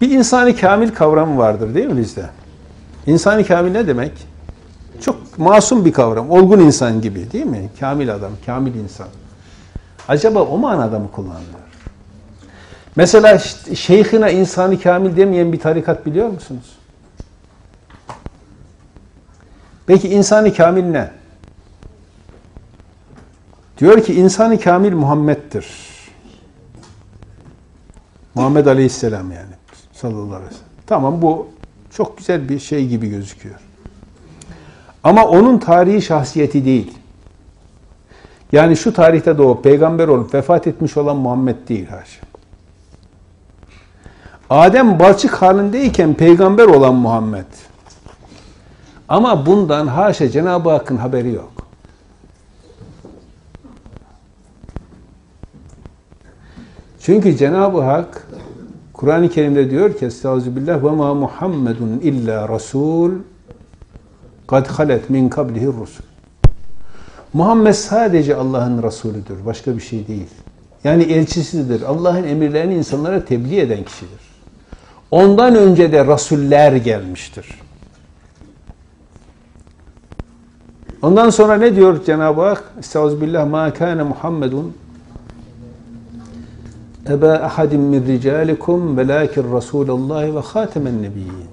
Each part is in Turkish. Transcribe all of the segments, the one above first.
Bir insani kamil kavramı vardır değil mi bizde? İnsani kamil ne demek? Çok masum bir kavram. Olgun insan gibi değil mi? Kamil adam, kamil insan. Acaba o manada mı kullanılıyor? Mesela şeyhine insani kamil demeyen bir tarikat biliyor musunuz? Peki insani kamil ne? Diyor ki insani kamil Muhammed'dir. Muhammed Aleyhisselam yani. Sallallahu aleyhi ve sellem. Tamam bu çok güzel bir şey gibi gözüküyor. Ama onun tarihi şahsiyeti değil. Yani şu tarihte doğup peygamber olup vefat etmiş olan Muhammed değil haşa. Adem balçık halindeyken peygamber olan Muhammed. Ama bundan haşa Cenab-ı Hakk'ın haberi yok. Çünkü Cenab-ı Hak Kur'an-ı Kerim'de diyor ki Estağfirullah ve ma Muhammedun illa Rasul kad halet min kablihi rusul. Muhammed sadece Allah'ın Resulüdür. Başka bir şey değil. Yani elçisidir. Allah'ın emirlerini insanlara tebliğ eden kişidir. Ondan önce de rasuller gelmiştir. Ondan sonra ne diyor Cenab-ı Hak? Estağfirullah ma kana Muhammedun Eba ahadin min ricalikum velakin Resulallah ve hatemen nebiyyin.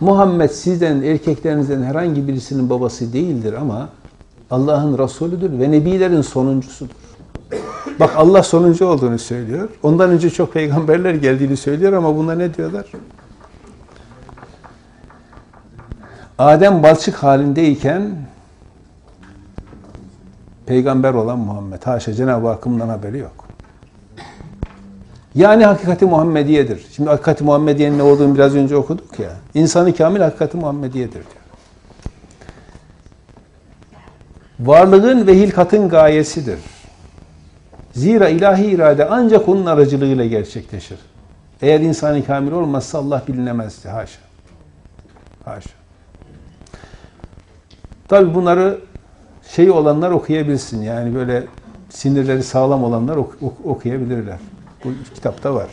Muhammed sizden erkeklerinizden herhangi birisinin babası değildir ama Allah'ın Resulüdür ve nebilerin sonuncusudur. Bak Allah sonuncu olduğunu söylüyor. Ondan önce çok peygamberler geldiğini söylüyor ama bunda ne diyorlar? Adem balçık halindeyken peygamber olan Muhammed. Haşa Cenab-ı Hakk'ın haberi yok. Yani hakikati Muhammediyedir. Şimdi hakikati Muhammediye'nin ne olduğunu biraz önce okuduk ya. İnsanı kamil hakikati Muhammediyedir diyor. Varlığın ve hilkatın gayesidir. Zira ilahi irade ancak onun aracılığıyla gerçekleşir. Eğer insanı kamil olmazsa Allah bilinemezdi. Haşa. Haşa. Tabi bunları şey olanlar okuyabilsin. Yani böyle sinirleri sağlam olanlar ok- ok- okuyabilirler. Bu kitapta var.